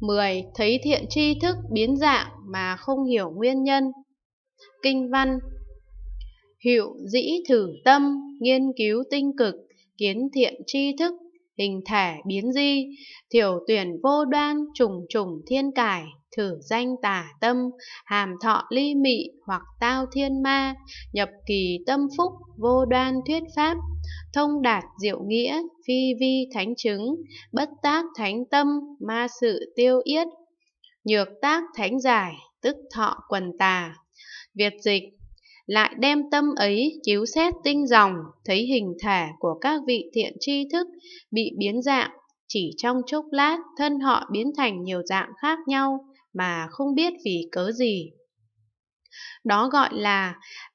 10. Thấy thiện tri thức biến dạng mà không hiểu nguyên nhân. Kinh văn Hiệu dĩ thử tâm, nghiên cứu tinh cực, kiến thiện tri thức, hình thể biến di, thiểu tuyển vô đoan, trùng trùng thiên cải, thử danh tả tâm, hàm thọ ly mị hoặc tao thiên ma, nhập kỳ tâm phúc, vô đoan thuyết pháp, thông đạt diệu nghĩa, phi vi thánh chứng, bất tác thánh tâm, ma sự tiêu yết, nhược tác thánh giải, tức thọ quần tà. Việt dịch lại đem tâm ấy chiếu xét tinh dòng, thấy hình thể của các vị thiện tri thức bị biến dạng, chỉ trong chốc lát thân họ biến thành nhiều dạng khác nhau mà không biết vì cớ gì. Đó gọi là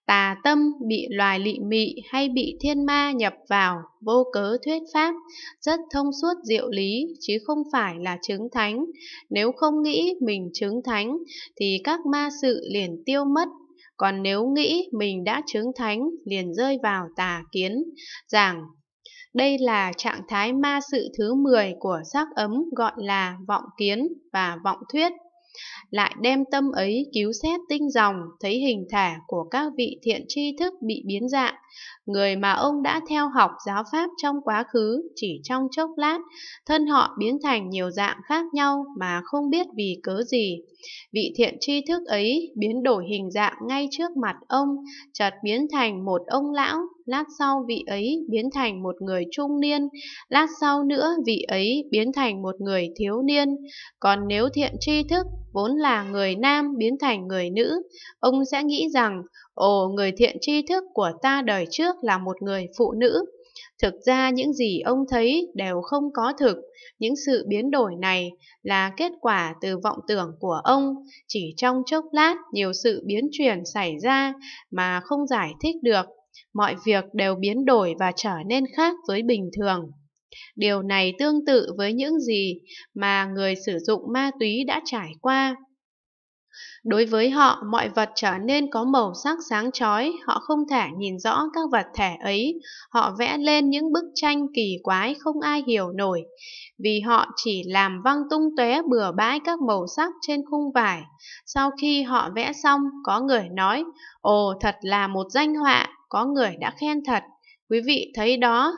tà tâm bị loài lị mị hay bị thiên ma nhập vào vô cớ thuyết pháp rất thông suốt diệu lý chứ không phải là chứng thánh nếu không nghĩ mình chứng thánh thì các ma sự liền tiêu mất còn nếu nghĩ mình đã chứng thánh, liền rơi vào tà kiến rằng đây là trạng thái ma sự thứ 10 của sắc ấm, gọi là vọng kiến và vọng thuyết lại đem tâm ấy cứu xét tinh dòng, thấy hình thể của các vị thiện tri thức bị biến dạng, người mà ông đã theo học giáo pháp trong quá khứ chỉ trong chốc lát, thân họ biến thành nhiều dạng khác nhau mà không biết vì cớ gì. Vị thiện tri thức ấy biến đổi hình dạng ngay trước mặt ông, chợt biến thành một ông lão, lát sau vị ấy biến thành một người trung niên, lát sau nữa vị ấy biến thành một người thiếu niên. Còn nếu thiện tri thức vốn là người nam biến thành người nữ, ông sẽ nghĩ rằng, ồ người thiện tri thức của ta đời trước là một người phụ nữ. Thực ra những gì ông thấy đều không có thực, những sự biến đổi này là kết quả từ vọng tưởng của ông. Chỉ trong chốc lát nhiều sự biến chuyển xảy ra mà không giải thích được. Mọi việc đều biến đổi và trở nên khác với bình thường. Điều này tương tự với những gì mà người sử dụng ma túy đã trải qua. Đối với họ, mọi vật trở nên có màu sắc sáng chói, họ không thể nhìn rõ các vật thể ấy, họ vẽ lên những bức tranh kỳ quái không ai hiểu nổi, vì họ chỉ làm văng tung tóe bừa bãi các màu sắc trên khung vải. Sau khi họ vẽ xong, có người nói, ồ thật là một danh họa, có người đã khen thật. Quý vị thấy đó,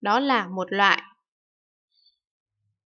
đó là một loại